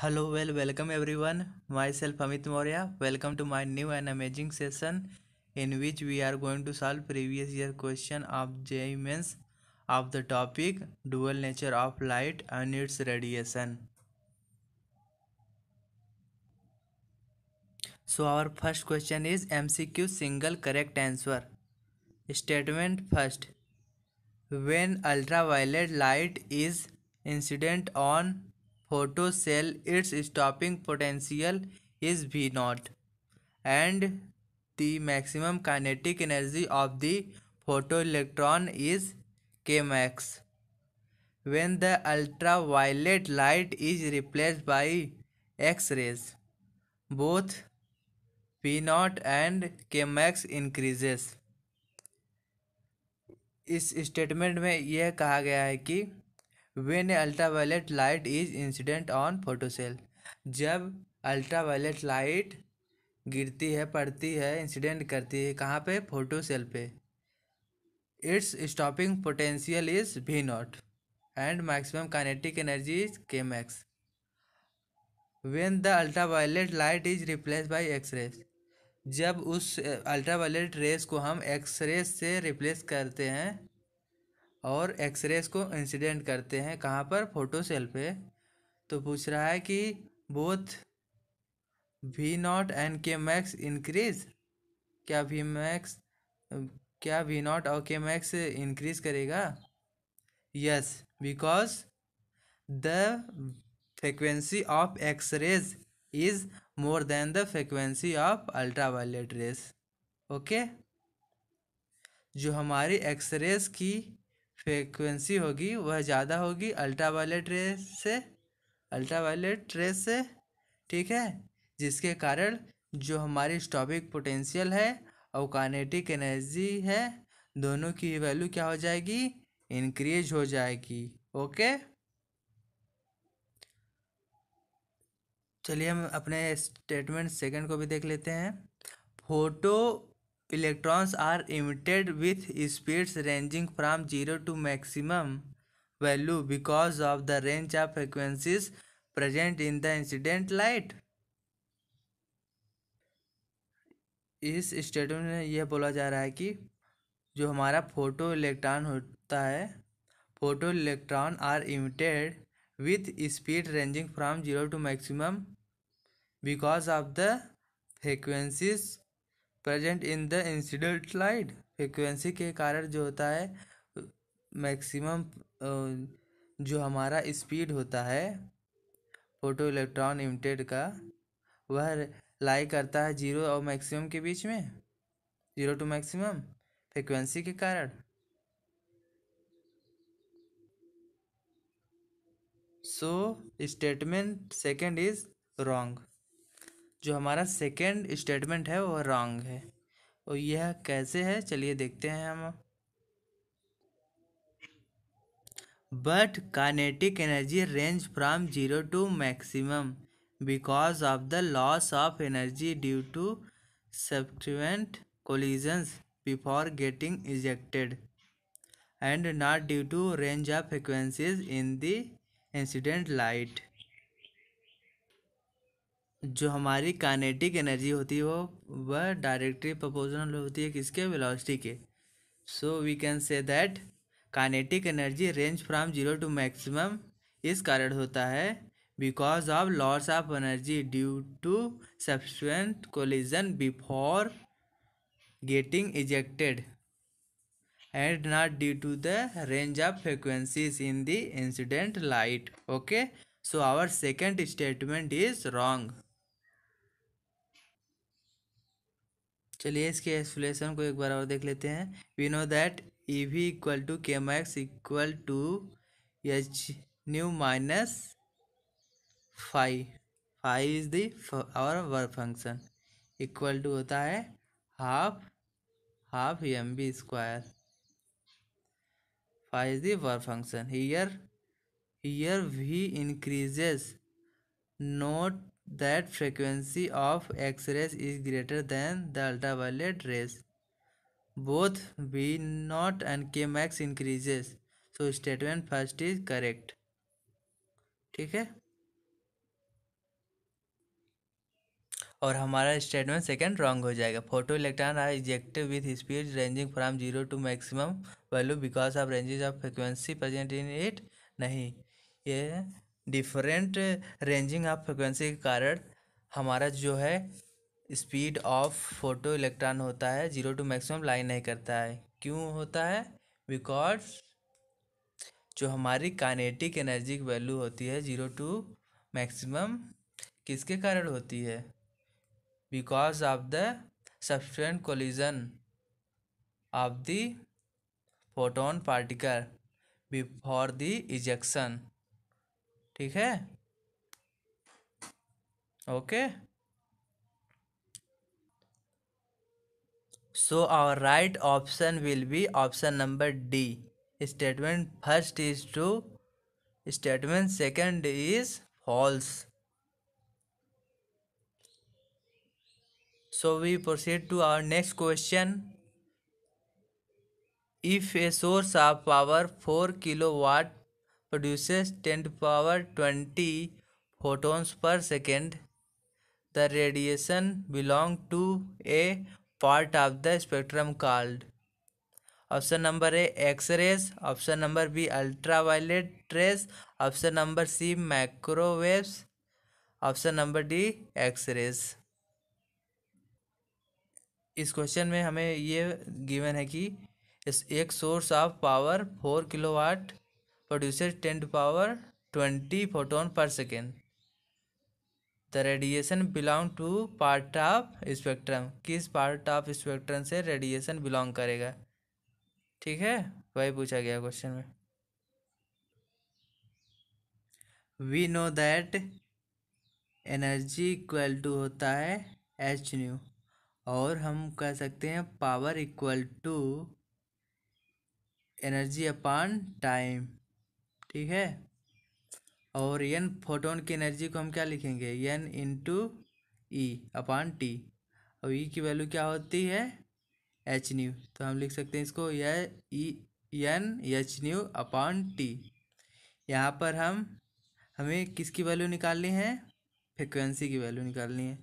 Hello, well, welcome everyone. Myself Amit Maurya. Welcome to my new and amazing session in which we are going to solve previous year question of JEE Mains of the topic dual nature of light and its radiation. So our first question is MCQ single correct answer. Statement first. When ultraviolet light is incident on photocell it's stopping potential is V nought and the maximum kinetic energy of the photoelectron is K max when the ultraviolet light is replace by X rays both P nought and K max increases इस statement में यह कहा गया है कि when ultraviolet light is incident on photocell जब ultraviolet light गिरती है, पड़ती है इंसिडेंट करती है, कहाँ पे? फोटोसेल पे। इट्स स्टॉपिंग पोटेंशियल इज़ भी naught and maximum kinetic energy is K max when the ultraviolet light is replace by X rays जब उस अल्ट्रावायलेट रेस को हम एक्स रेस से रिप्लेस करते हैं और एक्सरेस को इंसिडेंट करते हैं। कहाँ पर? फ़ोटो सेल पे। तो पूछ रहा है कि both V naught and K max increase क्या वी मैक्स क्या वी नॉट और के मैक्स इंक्रीज करेगा? Yes because the frequency of X rays is more than the frequency of ultra ultraviolet rays okay जो हमारी x race की frequency होगी, वह ज़्यादा होगी अल्ट्रावायलेट रेस से अल्ट्रावायलेट रेस से, ठीक है? जिसके कारण जो हमारी स्टॉपिक पोटेंशियल है और काइनेटिक एनर्जी है, दोनों की वैल्यू क्या हो जाएगी? इंक्रीज हो जाएगी ओके चलिए हम अपने स्टेटमेंट सेकंड को भी देख लेते हैं। Photo electrons are emitted with speeds ranging from 0 to maximum value because of the range of frequencies present in the incident light इस स्टेटमेंट में यह बोला जा रहा है कि जो हमारा फ़ोटो इलेक्ट्रॉन होता है photo electron are emitted with speed ranging from zero to maximum because of the frequencies present in the incident light frequency के कारण जो होता है मैक्सिमम जो हमारा स्पीड होता है फ़ोटो इलेक्ट्रॉन इमिटेड का, वह लाई करता है ज़ीरो और मैक्सिमम के बीच में। ज़ीरो टू मैक्सिमम फ्रिक्वेंसी के कारण। So statement second is wrong जो हमारा सेकेंड स्टेटमेंट है वह रॉन्ग है। और यह कैसे है? चलिए देखते हैं हम। But kinetic energy range from zero to maximum because of the loss of energy due to subsequent collisions before getting ejected and not due to range of frequencies in the incident light जो हमारी kinetic energy होती है, वो वह directly proportional होती है किसके? Velocity के। So we can say that kinetic energy range from zero to maximum इस कारण होता है because of loss of energy due to subsequent collision before getting ejected and not due to the range of frequencies in the incident light okay so our second statement is wrong चलिए इसके explanation को एक बार और देख लेते हैं। We know that E V equal to K max equal to H nu minus five five is the our work function equal to होता है half half M B square five is the work function here here we increases note that frequency of X-rays is greater than the ultraviolet rays. Both V naught and K max increases. So statement first is correct. ठीक है और हमारा statement second wrong हो जाएगा photo electron are ejected with speed ranging from zero to maximum value because of ranges of frequency present in it नहीं ये different ranging of frequency के कारण हमारा जो है स्पीड ऑफ़ फ़ोटो इलेक्ट्रॉन होता है ज़ीरो टू मैक्सिमम लाइन नहीं करता है। क्यों होता है? बिकॉज़ जो हमारी काइनेटिक एनर्जी की वैल्यू होती है ज़ीरो टू मैक्सिमम किसके कारण होती है? Because of the subsequent collision of the photon particle before the ejection ठीक है? Okay so our right option will be option number D statement first is true statement second is false so we proceed to our next question if a source of power four kilowatt produces 10 to power 20 photons per second. The radiation belong to a part of the spectrum called option number A X rays option number B ultra violet rays option number C microwaves option number D X rays इस question में हमें ये given है कि एक source of power four kilo produces ten to power twenty photon per second. The radiation belong to part of spectrum किस part of spectrum से radiation belong करेगा? ठीक है? वही पूछा गया क्वेश्चन में। We know that energy equal to होता है एच न्यू और हम कह सकते हैं power equal to energy upon time ठीक है? और एन फोटोन की एनर्जी को हम क्या लिखेंगे? N into E upon T और ई की वैल्यू क्या होती है? एच न्यू तो हम लिख सकते हैं इसको यह E N H nu upon T यहाँ पर हम, हमें किसकी वैल्यू निकालनी है? फ्रिक्वेंसी की वैल्यू निकालनी है।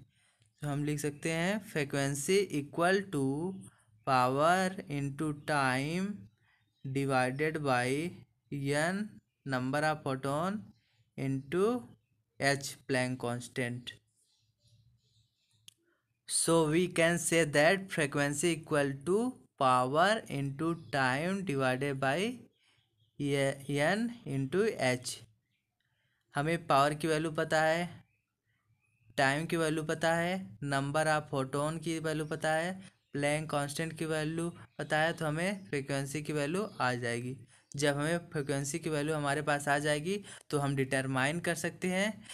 तो हम लिख सकते हैं frequency equal to power into time divided by N number of photon into H Planck constant So, we can say that frequency equal to power into time divided by n into h हमें power की value पता है time की value पता है number of photon की value पता है, प्लैंक कांस्टेंट की वैल्यू पता है तो हमें फ्रिक्वेंसी की वैल्यू आ जाएगी। जब हमें फ्रिक्वेंसी की वैल्यू हमारे पास आ जाएगी तो हम डिटरमाइन कर सकते हैं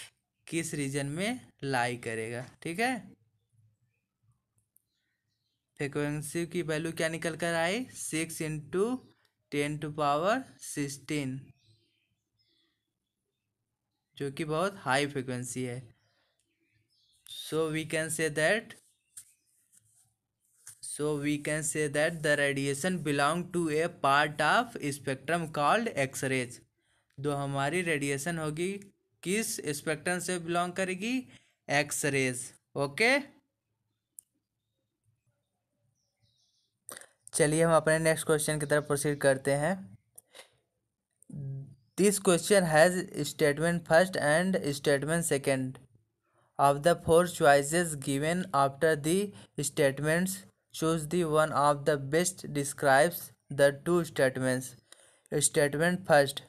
किस रीजन में लाई करेगा, ठीक है? फ्रिक्वेंसी की वैल्यू क्या निकल कर आई? Six into ten to power sixteen जो कि बहुत हाई फ्रिक्वेंसी है। So we can say that so we can say that the radiation belong to a part of spectrum called X rays जो हमारी रेडिएशन होगी, किस स्पेक्ट्रम से belong करेगी? एक्सरेज ओके चलिए हम अपने नेक्स्ट क्वेश्चन की तरफ़ प्रोसीड करते हैं. This question has statement first and statement second of the four choices given after the statements choose the one of the best describes the two statements statement first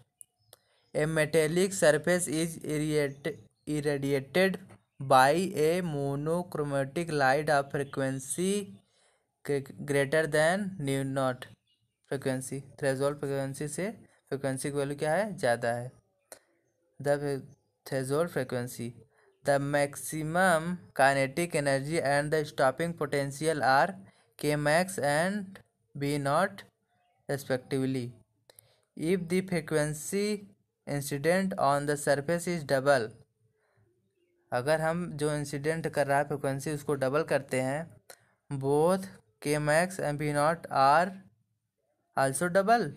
a metallic surface is irradiated by a monochromatic light of frequency greater than nu naught frequency threshold frequency से frequency की value क्या है? ज़्यादा है। The threshold frequency the maximum kinetic energy and the stopping potential are K max and B naught respectively if the frequency incident on the surface is double अगर हम जो इंसिडेंट कर रहा है फ्रिक्वेंसी उसको डबल करते हैं both K max and B naught are also double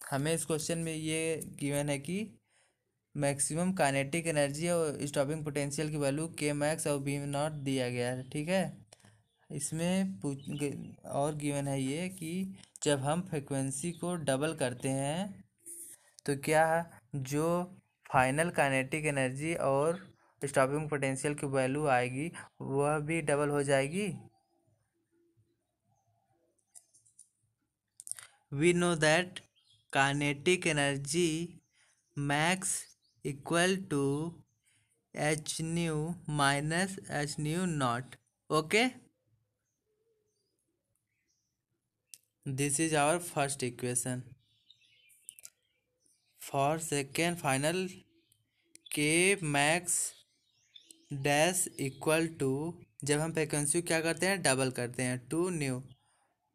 हमें इस क्वेश्चन में ये गिवन है कि मैक्सिमम काइनेटिक एनर्जी और स्टॉपिंग पोटेंशियल की वैल्यू के मैक्स और बी नॉट दिया गया है, ठीक है? इसमें और गिवन है ये कि जब हम फ्रिक्वेंसी को डबल करते हैं तो क्या जो फाइनल काइनेटिक एनर्जी और स्टॉपिंग पोटेंशियल की वैल्यू आएगी, वह भी डबल हो जाएगी? We know that kinetic energy max equal to H nu minus H nu naught okay this is our first equation for second final K max dash equal to जब हम frequency क्या करते हैं? डबल करते हैं। Two nu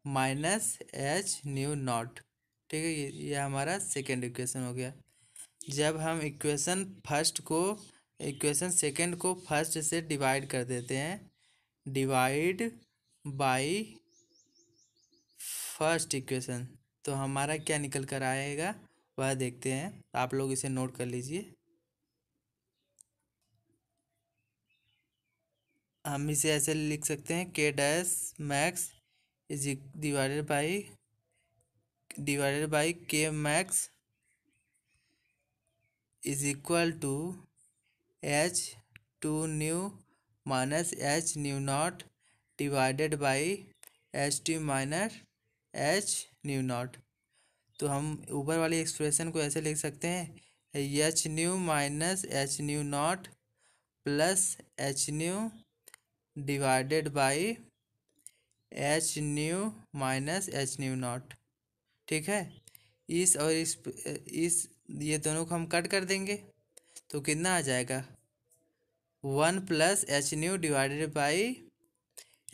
minus H nu naught ठीक है ये, हमारा सेकेंड इक्वेशन हो गया। जब हम इक्वेशन फ़र्स्ट को, इक्वेशन सेकेंड को फ़र्स्ट से डिवाइड कर देते हैं, डिवाइड बाई फ़र्स्ट इक्वेशन तो हमारा क्या निकल कर आएगा? वह देखते हैं। आप लोग इसे नोट कर लीजिए। हम इसे ऐसे लिख सकते हैं। K dash max is divided by divided by K max is equal to H two nu minus H nu naught divided by H T minus H nu naught तो हम ऊपर वाली एक्सप्रेशन को ऐसे लिख सकते हैं H nu minus H nu naught plus H nu divided by H nu minus H nu naught ठीक है? इस और इस इस ये दोनों को हम कट कर देंगे। तो कितना आ जाएगा? One plus H nu divided by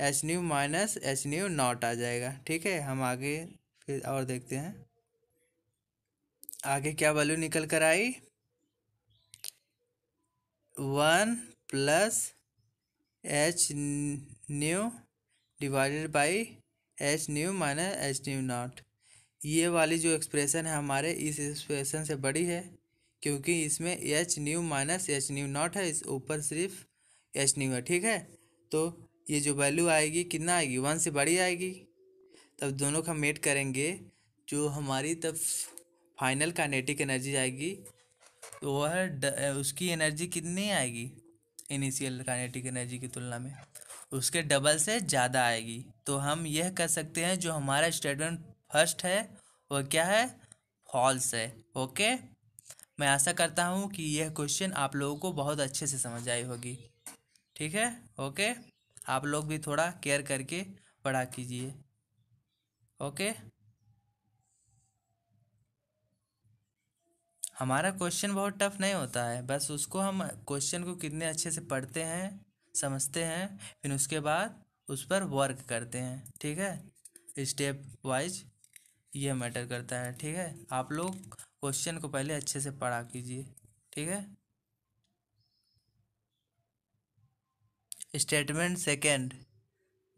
H nu minus H nu naught आ जाएगा। ठीक है, हम आगे फिर और देखते हैं। आगे क्या वैल्यू निकल कर आई? One plus H nu divided by H nu minus H nu naught. ये वाली जो एक्सप्रेशन है हमारे, इस एक्सप्रेशन से बड़ी है, क्योंकि इसमें H nu minus H nu naught है, इस ऊपर सिर्फ़ एच न्यू है, ठीक है? तो ये जो वैल्यू आएगी, कितना आएगी? वन से बड़ी आएगी। तब दोनों का मेट करेंगे, जो हमारी तब फाइनल काइनेटिक एनर्जी आएगी तो वह उसकी एनर्जी कितनी आएगी? इनिशियल काइनेटिक एनर्जी की तुलना में। उसके डबल से ज़्यादा आएगी। तो हम यह कर सकते हैं, जो हमारा स्टेटमेंट फ़र्स्ट है वह क्या है? फॉल्स है, ओके? मैं आशा करता हूँ कि यह क्वेश्चन आप लोगों को बहुत अच्छे से समझ आई होगी। ठीक है? ओके? आप लोग भी थोड़ा केयर करके पढ़ा कीजिए। ओके? हमारा क्वेश्चन बहुत टफ नहीं होता है, बस उसको हम क्वेश्चन को कितने अच्छे से पढ़ते हैं, समझते हैं, फिर उसके बाद उस पर वर्क करते हैं। ठीक है? स्टेप वाइज ये मैटर करता है, ठीक है? आप लोग क्वेश्चन को पहले अच्छे से पढ़ा कीजिए, ठीक है? Statement second.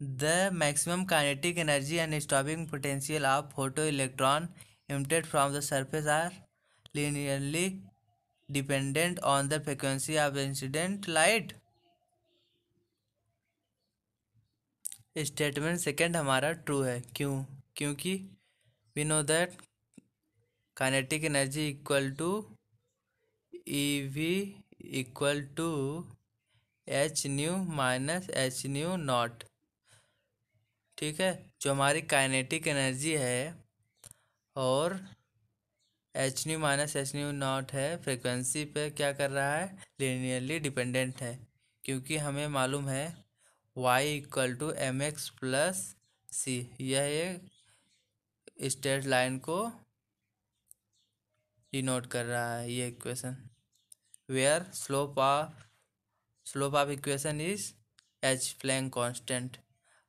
The maximum kinetic energy and stopping potential of photo electron emitted from the surface are linearly dependent on the frequency of incident light. Statement second हमारा ट्रू है। क्यों? क्योंकि know that kinetic energy equal to E V equal to H nu minus H nu naught ठीक है? जो हमारी kinetic energy है और H nu minus H nu naught है फ्रिक्वेंसी पे क्या कर रहा है? लीनियरली डिपेंडेंट है। क्योंकि हमें मालूम है Y equal to M X plus C यह एक स्ट्रेट लाइन को डिनोट कर रहा है ये equation where slope of slope of equation is H Planck constant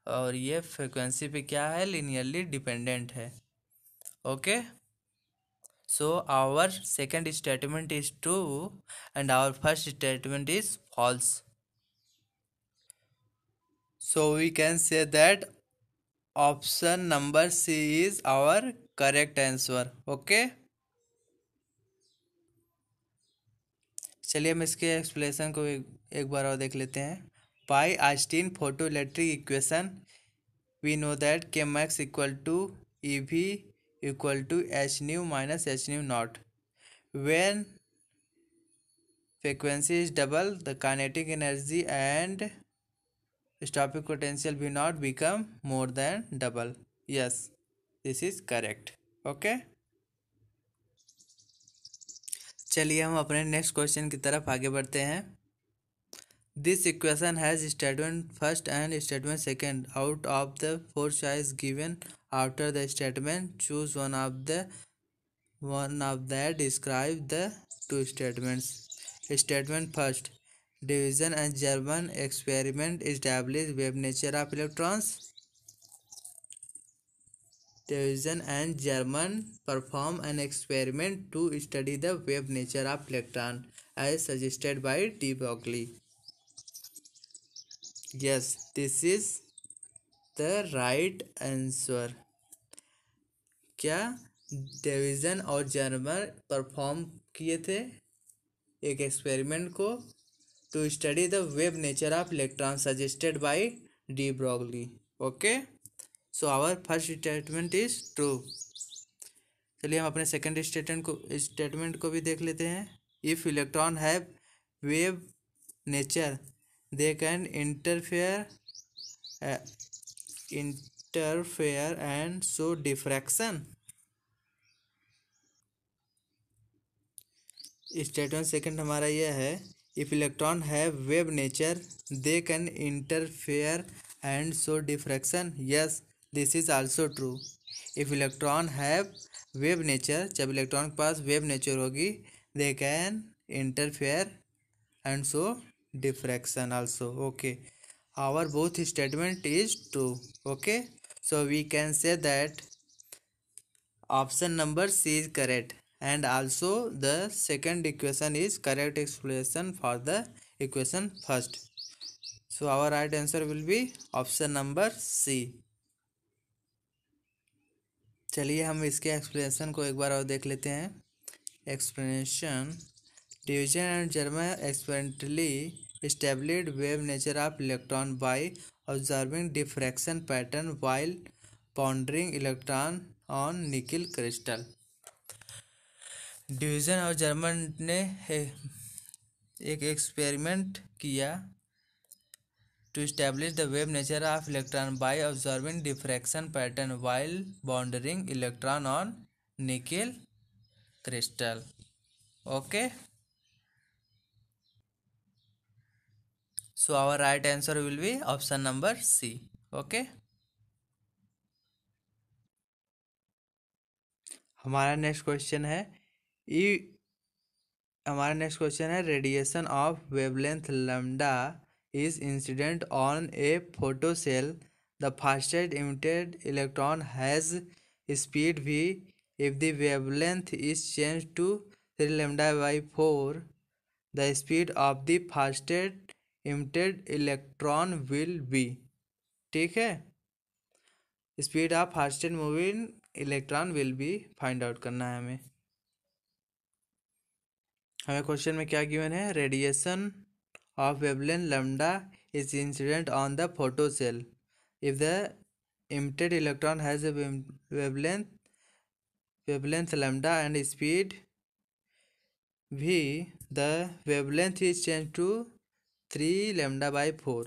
और ये फ्रिक्वेंसी पे क्या है? लीनियरली डिपेंडेंट है। Okay so our second statement is true and our first statement is false so we can say that option number C is our correct answer okay? चलिए हम इसके explanation को एक, एक बार और देख लेते हैं। By Einstein photo electric equation we know that K max equal to E V equal to H nu minus H nu naught when frequency is double the kinetic energy and stopping potential V naught become more than double yes this is correct okay चलिए हम अपने next question की तरफ़ आगे बढ़ते हैं। This equation has statement first and statement second out of the four choice given after the statement choose one of the one of the describe the two statements statement first Davisson and Germer experiment establish wave nature of electrons. Davisson and Germer perform an experiment to study the wave nature of electron as suggested by de Broglie yes this is the right answer क्या Davisson और Germer perform किए थे? एक experiment को to study the wave nature of electron suggested by de Broglie okay so our first statement is true चलिए हम अपने second statement को स्टेटमेंट को भी देख लेते हैं। If electron have wave nature they can interfere interfere and so diffraction statement second हमारा यह है। If electron have wave nature they can interfere and so diffraction yes this is also true if electron have wave nature जब electron के पास wave nature होगी they can interfere and so diffraction also okay our both statement is true okay so we can say that option number C is correct and also, the second equation is correct explanation for the equation first. So, our right answer will be option number c. चलिए, हम इसके explanation को एक बार और देख लेते हैं। Explanation Davisson and Germer experimentally established wave nature of electron by observing diffraction pattern while bombarding electron on nickel crystal Davisson और जर्मन ने एक एक्सपेरिमेंट किया to establish the wave nature of electron by observing diffraction pattern while bombarding electron on nickel crystal okay so our right answer will be option number C okay हमारा next question है ई हमारा next question है radiation of wavelength lambda is incident on a photo cell the fastest emitted electron has speed V if the wavelength is change to three lambda by four the speed of the fastest emitted electron will be ठीक है? Speed of fastest moving electron will be find out करना है हमें। हमें question में क्या given है? Radiation of wavelength lambda is incident on the photo cell if the emitted electron has wavelength wavelength lambda and speed v, the wavelength is changed to 3 lambda by 4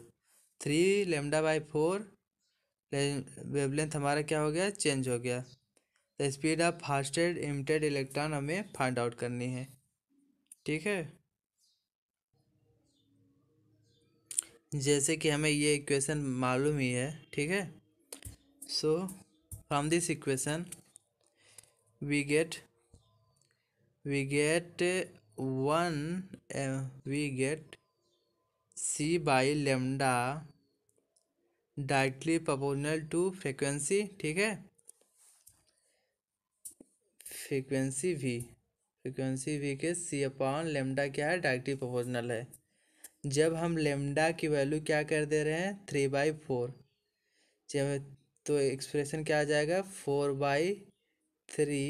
3 lambda by 4 wavelength हमारा क्या हो गया? Change हो गया। The speed of fastest emitted electron हमें find out करनी है। ठीक है? जैसे कि हमें ये इक्वेशन मालूम ही है, ठीक है? So from this equation we get we get one we get C by lambda directly proportional to frequency ठीक है? फ्रीक्वेंसी भी फ्रिक्वेंसी वी के सी अपॉन लेमडा क्या है? डायरेक्टली प्रोपोर्शनल है। जब हम लेमडा की वैल्यू क्या कर दे रहे हैं? थ्री बाई फोर जब तो एक्सप्रेशन क्या आ जाएगा? Four by three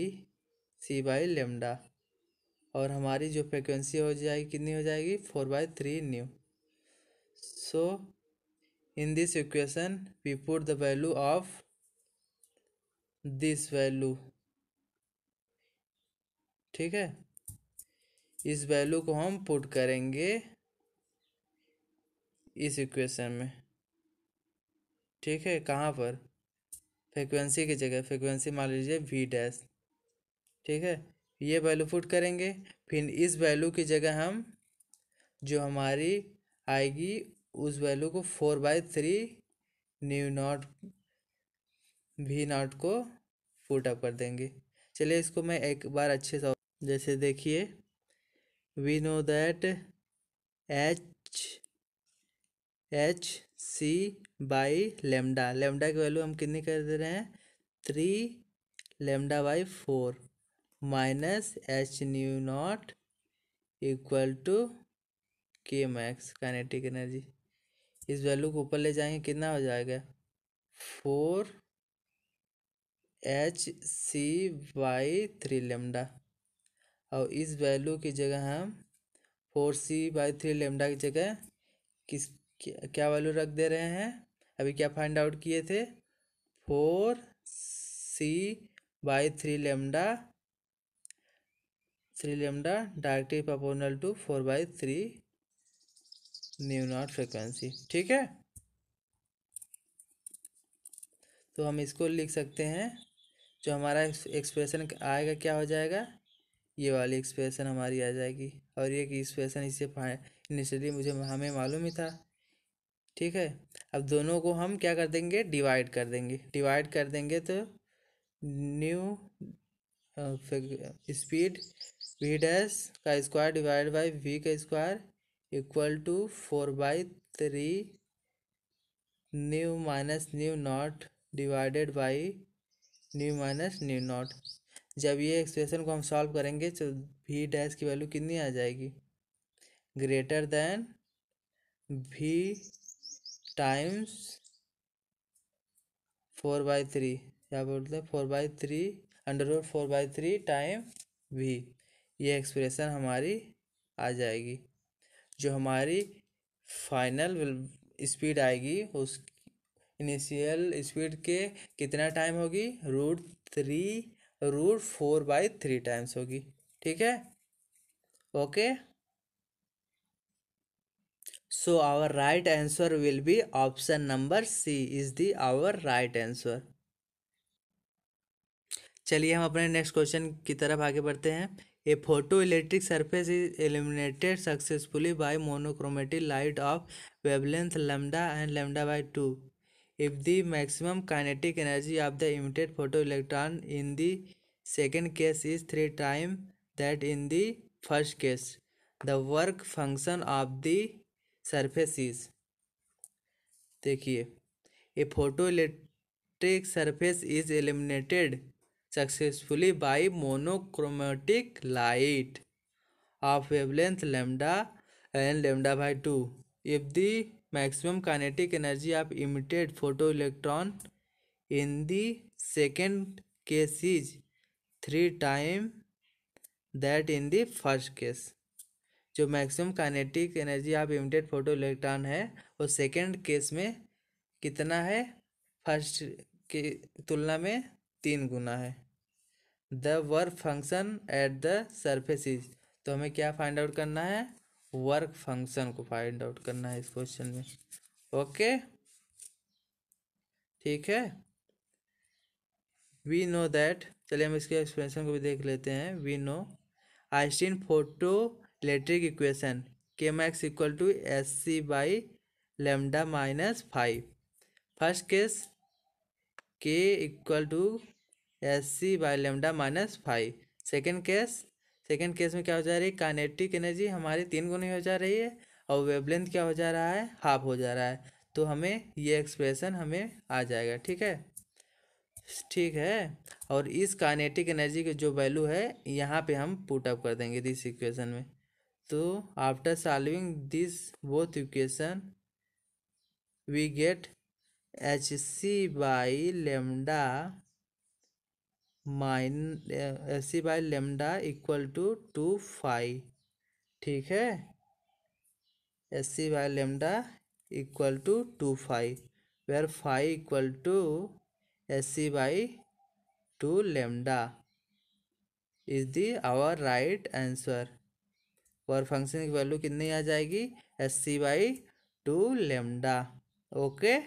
C by lambda और हमारी जो फ्रिक्वेंसी हो जाएगी, कितनी हो जाएगी? Four by three nu so in this equation we put the value of this value ठीक है? इस वैल्यू को हम पुट करेंगे इस इक्वेशन में। ठीक है? कहाँ पर? फ्रिक्वेंसी की जगह। फ्रिक्वेंसी मान लीजिए वी डैश ठीक है? ये वैल्यू पुट करेंगे। फिर इस वैल्यू की जगह हम जो हमारी आएगी, उस वैल्यू को four by three nu naught V naught को पुट अप कर देंगे। चलिए इसको मैं एक बार अच्छे से जैसे देखिए we know that H H C by lambda lambda की वैल्यू हम कितनी कर दे रहे हैं? Three lambda by four minus H nu naught equal to K max kinetic energy इस वैल्यू को ऊपर ले जाएँगे, कितना हो जाएगा? Four H C by three lambda और इस वैल्यू की जगह हम four C by three lambda की जगह किस, क्या वैल्यू रख दे रहे हैं? अभी क्या फाइंड आउट किए थे? Four C by three lambda three lambda directly proportional to four by three nu naught frequency ठीक है? तो हम इसको लिख सकते हैं। जो हमारा एक्सप्रेशन आएगा क्या हो जाएगा? ये वाली एक्सप्रेशन हमारी आ जाएगी। और ये एक्सप्रेशन इससे इनिशियली मुझे हमें मालूम ही था। ठीक है? अब दोनों को हम क्या कर देंगे? डिवाइड कर देंगे। डिवाइड कर देंगे तो न्यू स्पीड वी डैश का स्क्वायर डिवाइड बाई वी का square equal to four by three nu minus nu naught divided by nu minus nu naught जब ये एक्सप्रेशन को हम सॉल्व करेंगे तो वी डैश की वैल्यू कितनी आ जाएगी? Greater than V times four by three क्या बोलते हैं? Four by three under four by three time V ये एक्सप्रेशन हमारी आ जाएगी। जो हमारी फाइनल स्पीड आएगी, उस इनिशियल स्पीड के कितना टाइम होगी? Root three root four by three times होगी, ठीक है? Okay so our right answer will be option number C is the our right answer चलिए हम अपने नेक्स्ट क्वेश्चन की तरफ़ आगे बढ़ते हैं। A photo electric surface is illuminated successfully by monochromatic light of wavelength lambda and lambda by two If the maximum kinetic energy of the emitted photoelectron in the second case is 3 times that in the first case, the work function of the surface is देखिए a photoelectric surface is illuminated successfully by monochromatic light of wavelength lambda and lambda by 2 if the maximum kinetic energy of emitted photo electron in the second case is three time that in the first case. जो maximum kinetic energy of emitted photo electron है, वो second case में कितना है? First के तुलना में तीन गुना है। The work function at the surfaces तो हमें क्या फाइंड आउट करना है? वर्क फ़ंक्शन को फाइंड आउट करना है इस क्वेश्चन में। ओके ठीक है? वी नो दैट चलिए हम इसके एक्सप्लेनेशन को भी देख लेते हैं। We know Einstein photo electric equation K max equal to S C by lambda minus five first case K equal to S C by lambda minus five second case second case में क्या हो जा रही है? Kinetic energy हमारी तीन गुनी हो जा रही है और वेवलेंथ क्या हो जा रहा है? हाफ़ हो जा रहा है। तो हमें ये एक्सप्रेशन हमें आ जाएगा, ठीक है? ठीक है। और इस कानेटिक एनर्जी की जो वैल्यू है, यहाँ पे हम पुट अप कर देंगे दिस इक्वेशन में। तो after solving this both equation we get H C by lambda minus C by lambda equal to two five ठीक है? S C by lambda equal to two five where five equal to S C by two lambda is the our right answer और function की value कितनी आ जाएगी? S C by two lambda okay